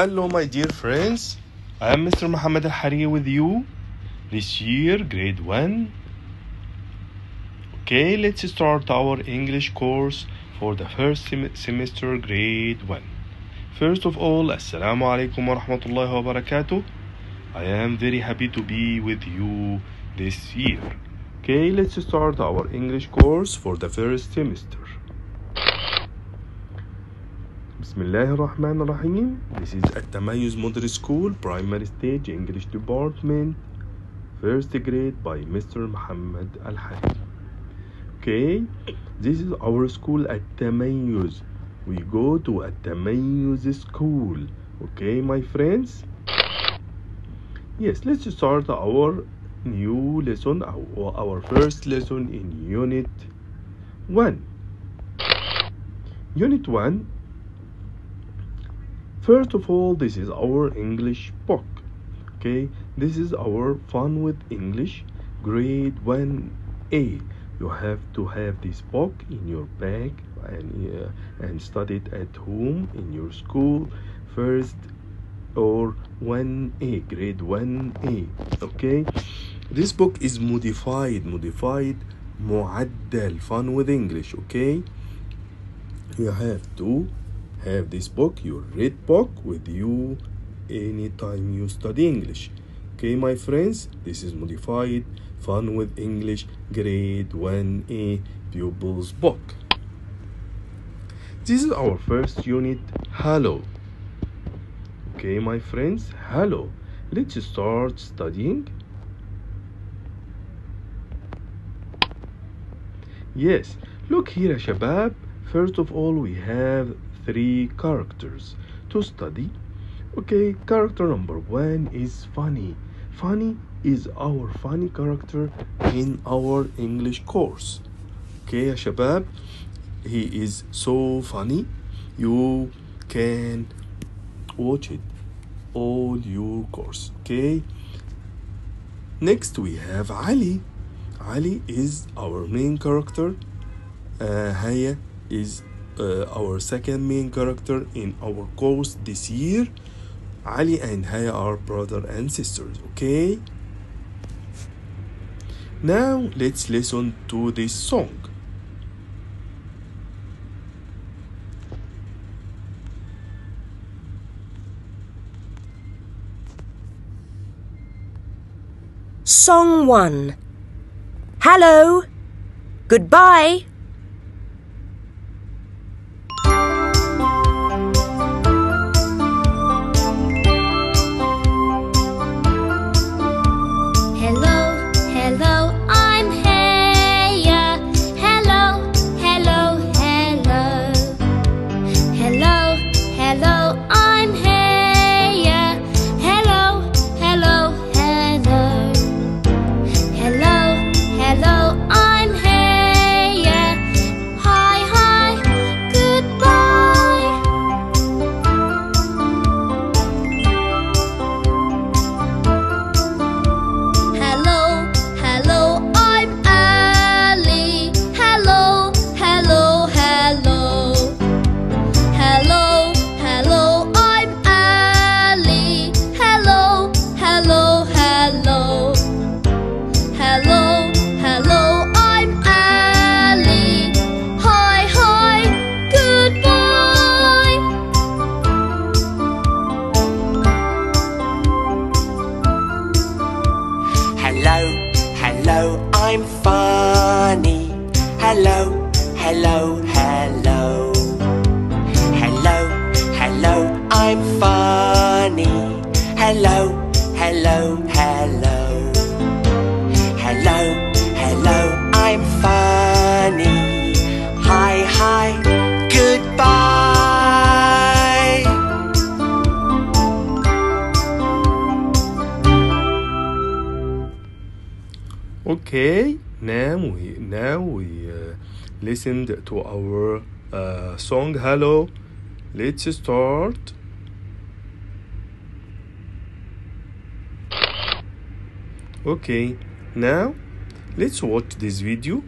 Hello, my dear friends. I am Mr. Muhammad Al Hari with you. This year, grade 1. Okay, let's start our English course for the first sem- semester, grade 1. First of all, Assalamu alaikum wa rahmatullahi wa barakatuh. I am very happy to be with you this year. Okay, let's start our English course for the first semester. بسم الله الرحمن الرحيم This is التميز Modern School Primary Stage English Department First grade by Mr. Muhammad Al Hari Okay This is our school التميز We go to التميز school Okay my friends Yes let's start our new lesson our, our first lesson in unit 1 Unit 1 First of all, this is our English book. Okay, this is our Fun with English grade 1A. You have to have this book in your bag and uh, and study it at home in your school first or 1A grade 1A. Okay, this book is modified modified معدل Fun with English. Okay, you have to have this book your red book with you anytime you study english. Okay my friends this is modified fun with english grade 1a pupils book. This is our first unit hello. Okay my friends hello. Let's start studying. Yes look here shabab. First of all we have three characters to study. Okay, character number one is funny. Funny is our funny character in our English course. Okay, يا شباب, he is so funny. You can watch it all your course. Okay. Next we have Ali. Ali is our main character. Uh, Haya is uh, uh, our second main character in our course this year. Ali and Haya are brother and sisters, okay? Now let's listen to this song. Song 1 Hello. Goodbye. Okay, now we now we uh, listened to our uh, song Hello. Let's start. Okay, now let's watch this video.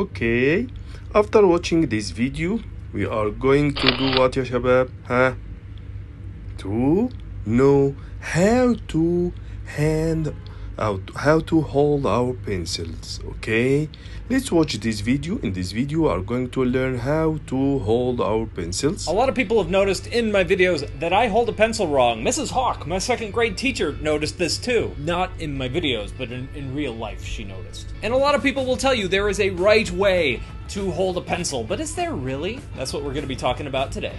Okay, after watching this video, we are going to do what يا شباب؟ ها؟ To know how to hand out how to hold our pencils okay let's watch this video in this video are going to learn how to hold our pencils A lot of people have noticed in my videos that I hold a pencil wrong. Mrs. Hawk, my second grade teacher, noticed this too. Not in my videos, but in, in real life, she noticed. And a lot of people will tell you there is a right way to hold a pencil, but is there really? That's what we're going to be talking about today.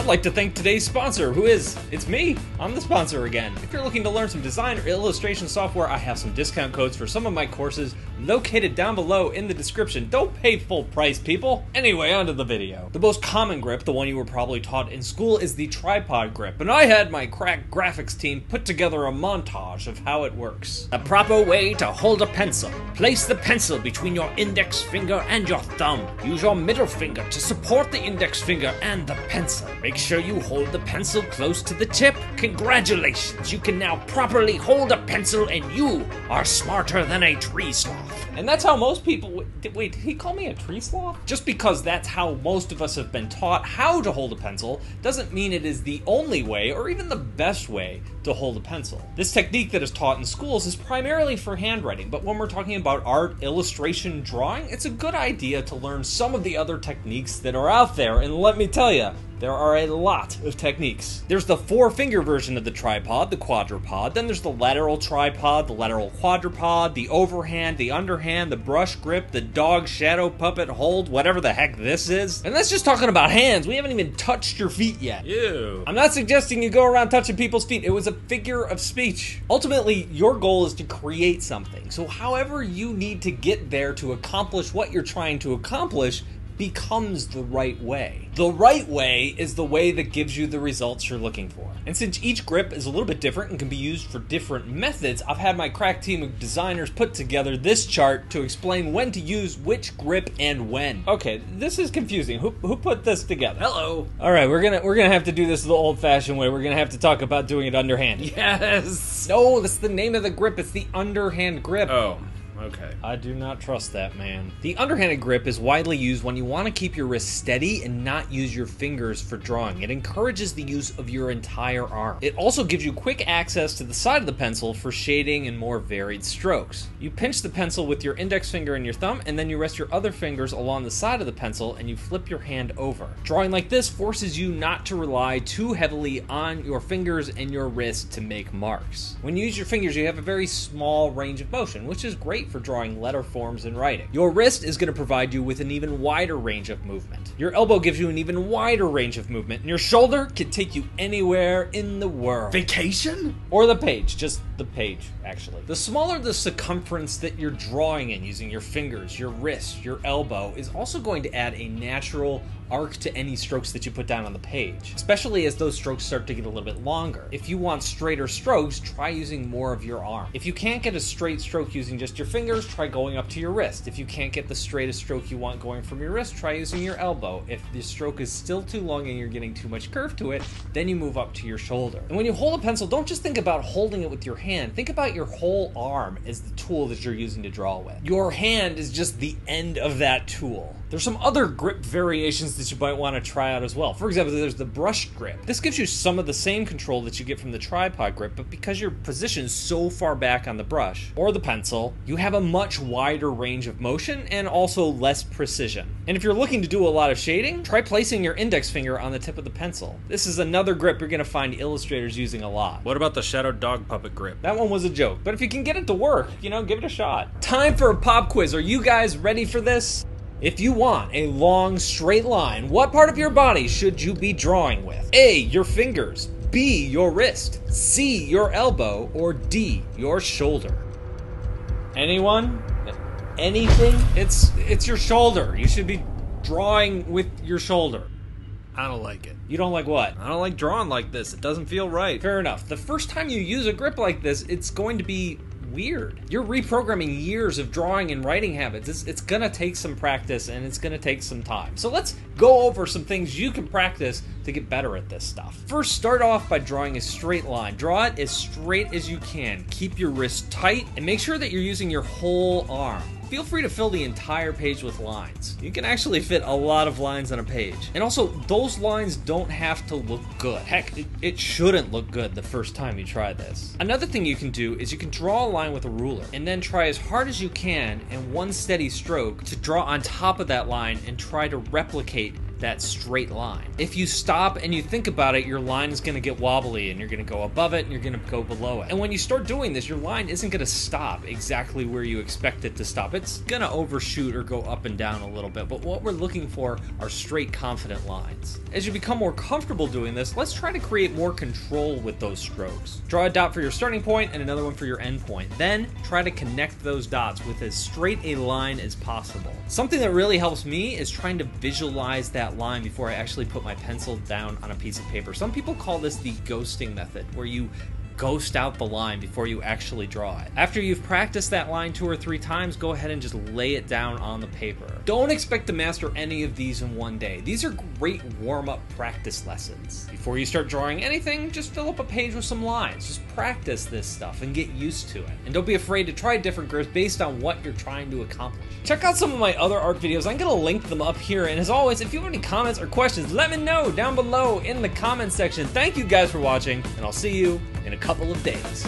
I'd like to thank today's sponsor, who is, it's me. I'm the sponsor again. If you're looking to learn some design or illustration software, I have some discount codes for some of my courses located down below in the description. Don't pay full price, people. Anyway, onto the video. The most common grip, the one you were probably taught in school, is the tripod grip, and I had my crack graphics team put together a montage of how it works. The proper way to hold a pencil. Place the pencil between your index finger and your thumb. Use your middle finger to support the index finger and the pencil. Sure you hold the pencil close to the tip. Congratulations, you can now properly hold a pencil and you are smarter than a tree sloth. And that's how most people. Did- wait, did he call me a tree sloth? Just because that's how most of us have been taught how to hold a pencil doesn't mean it is the only way or even the best way to hold a pencil. This technique that is taught in schools is primarily for handwriting, but when we're talking about art, illustration, drawing, it's a good idea to learn some of the other techniques that are out there. And let me tell you, there are a lot of techniques. There's the four finger version of the tripod, the quadrupod. Then there's the lateral tripod, the lateral quadrupod, the overhand, the underhand, the brush grip, the dog shadow puppet hold, whatever the heck this is. And that's just talking about hands. We haven't even touched your feet yet. Ew. I'm not suggesting you go around touching people's feet. It was a figure of speech. Ultimately, your goal is to create something. So, however you need to get there to accomplish what you're trying to accomplish, becomes the right way. The right way is the way that gives you the results you're looking for. And since each grip is a little bit different and can be used for different methods, I've had my crack team of designers put together this chart to explain when to use which grip and when. Okay, this is confusing. Who, who put this together? Hello. All right, we're gonna we're gonna have to do this the old-fashioned way. We're gonna have to talk about doing it underhand. Yes. No, that's the name of the grip. It's the underhand grip. Oh, okay. I do not trust that man. The underhanded grip is widely used when you want to keep your wrist steady and not use your fingers for drawing. It encourages the use of your entire arm. It also gives you quick access to the side of the pencil for shading and more varied strokes. You pinch the pencil with your index finger and your thumb, and then you rest your other fingers along the side of the pencil and you flip your hand over. Drawing like this forces you not to rely too heavily on your fingers and your wrist to make marks. When you use your fingers, you have a very small range of motion, which is great for drawing letter forms and writing. Your wrist is going to provide you with an even wider range of movement. Your elbow gives you an even wider range of movement, and your shoulder can take you anywhere in the world. Vacation? Or the page, just the page, actually. The smaller the circumference that you're drawing in using your fingers, your wrist, your elbow, is also going to add a natural arc to any strokes that you put down on the page, especially as those strokes start to get a little bit longer. If you want straighter strokes, try using more of your arm. If you can't get a straight stroke using just your fingers, try going up to your wrist. If you can't get the straightest stroke you want going from your wrist, try using your elbow. If the stroke is still too long and you're getting too much curve to it, then you move up to your shoulder. And when you hold a pencil, don't just think about holding it with your hand. Think about your whole arm as the tool that you're using to draw with. Your hand is just the end of that tool. There's some other grip variations that you might want to try out as well. For example, there's the brush grip. This gives you some of the same control that you get from the tripod grip, but because you're positioned so far back on the brush or the pencil, you have a much wider range of motion and also less precision. And if you're looking to do a lot of shading, try placing your index finger on the tip of the pencil. This is another grip you're going to find illustrators using a lot. What about the shadow dog puppet grip? That one was a joke, but if you can get it to work, you know, give it a shot. Time for a pop quiz. Are you guys ready for this? If you want a long straight line, what part of your body should you be drawing with? A. Your fingers. B. Your wrist. C. Your elbow. Or D. Your shoulder. Anyone? Anything? It's it's your shoulder. You should be drawing with your shoulder. I don't like it. You don't like what? I don't like drawing like this. It doesn't feel right. Fair enough. The first time you use a grip like this, it's going to be weird. You're reprogramming years of drawing and writing habits. It's, it's gonna take some practice and it's gonna take some time. So let's go over some things you can practice to get better at this stuff. First, start off by drawing a straight line. Draw it as straight as you can. Keep your wrist tight and make sure that you're using your whole arm feel free to fill the entire page with lines. You can actually fit a lot of lines on a page. And also, those lines don't have to look good. Heck, it, it, shouldn't look good the first time you try this. Another thing you can do is you can draw a line with a ruler and then try as hard as you can in one steady stroke to draw on top of that line and try to replicate that straight line. If you stop and you think about it, your line is going to get wobbly and you're going to go above it and you're going to go below it. And when you start doing this, your line isn't going to stop exactly where you expect it to stop. It's going to overshoot or go up and down a little bit, but what we're looking for are straight, confident lines. As you become more comfortable doing this, let's try to create more control with those strokes. Draw a dot for your starting point and another one for your end point. Then try to connect those dots with as straight a line as possible. Something that really helps me is trying to visualize that that line before I actually put my pencil down on a piece of paper. Some people call this the ghosting method, where you ghost out the line before you actually draw it. After you've practiced that line two or three times, go ahead and just lay it down on the paper. Don't expect to master any of these in one day. These are great warm-up practice lessons. Before you start drawing anything, just fill up a page with some lines. Just practice this stuff and get used to it. And don't be afraid to try different grips based on what you're trying to accomplish. Check out some of my other art videos. I'm gonna link them up here. And as always, if you have any comments or questions, let me know down below in the comment section. Thank you guys for watching, and I'll see you in a couple of days.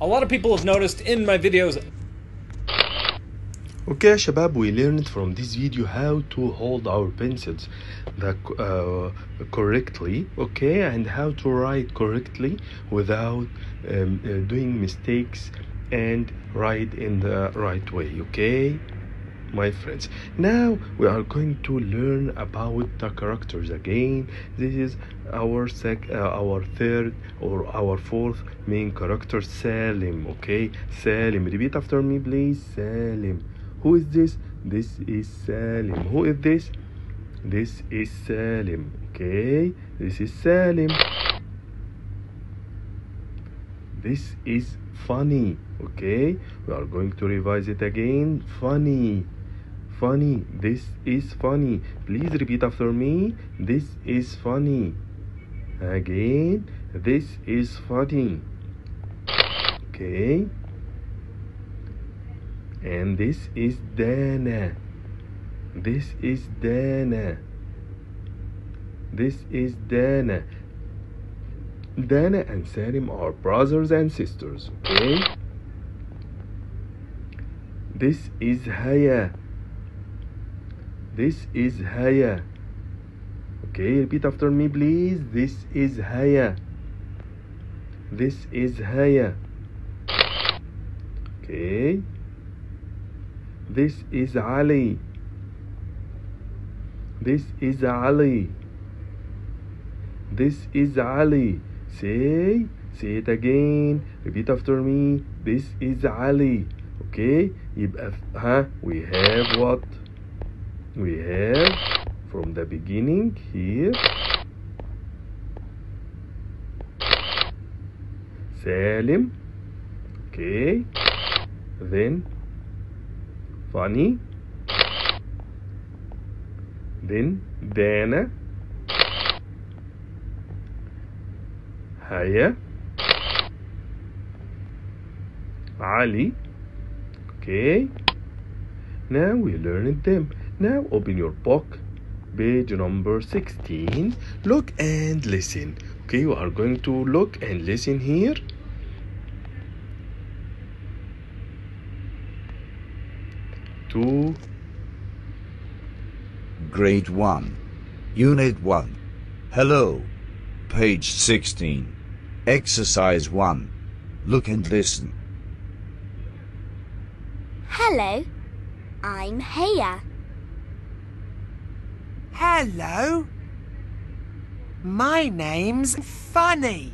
A lot of people have noticed in my videos Okay شباب we learned from this video how to hold our pencils the, uh, correctly okay and how to write correctly without um, uh, doing mistakes and write in the right way okay my friends now we are going to learn about the characters again this is our sec uh, our third or our fourth main character Salim okay Salim repeat after me please Salim who is this? This is Salim who is this? This is Salim okay this is Salim this is funny. Okay we are going to revise it again. Funny. Funny. This is funny. Please repeat after me. This is funny. Again. This is funny. Okay and this is Dana this is Dana this is Dana Dana and Salim are brothers and sisters okay this is Haya this is Haya. Okay, repeat after me, please. This is Haya. This is Haya. Okay. This is Ali. This is Ali. This is Ali. Say, say it again. Repeat after me. This is Ali. Okay. يبقى ها we have what? we have from the beginning here Salim okay then funny then Dana Haya Ali okay now we learned them now open your book, page number 16. Look and listen. Okay, you are going to look and listen here. To Grade 1, Unit 1. Hello. Page 16. Exercise 1. Look and listen. Hello, I'm Haya. Hello. My name's Funny.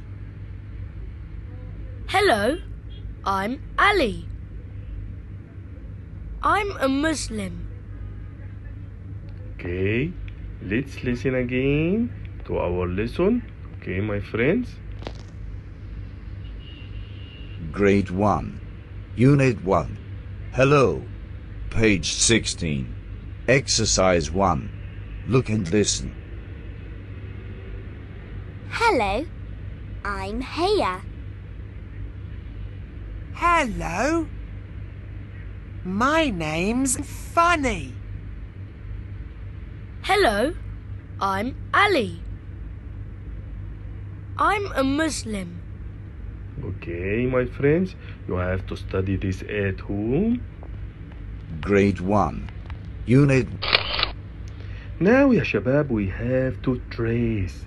Hello, I'm Ali. I'm a Muslim. Okay, let's listen again to our lesson. Okay, my friends. Grade 1, Unit 1. Hello. Page 16. Exercise 1. Look and listen. Hello, I'm Haya. Hello. My name's Funny. Hello, I'm Ali. I'm a Muslim. Okay, my friends, you have to study this at home. Grade 1. Unit Now يا شباب we have to trace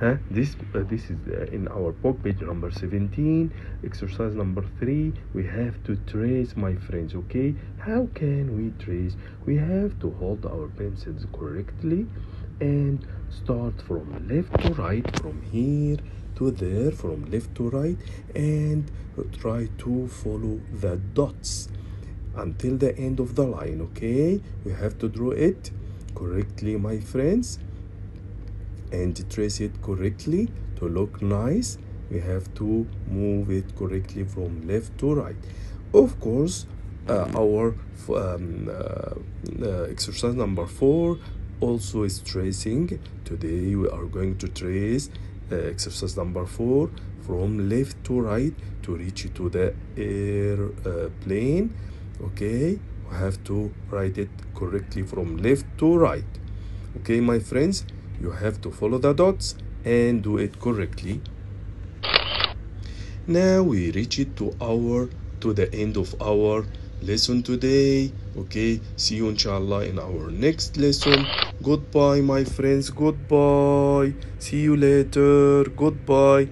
huh? this uh, this is uh, in our book page number 17 exercise number 3 we have to trace my friends okay? How can we trace? We have to hold our pencils correctly and start from left to right from here to there from left to right and try to follow the dots until the end of the line okay? We have to draw it correctly my friends and trace it correctly to look nice we have to move it correctly from left to right. Of course uh, our um, uh, uh, exercise number four also is tracing. Today we are going to trace uh, exercise number four from left to right to reach to the airplane okay we have to write it correctly from left to right. Okay my friends you have to follow the dots and do it correctly. Now we reach it to our to the end of our lesson today. Okay see you inshallah in our next lesson. Goodbye my friends. Goodbye. See you later. Goodbye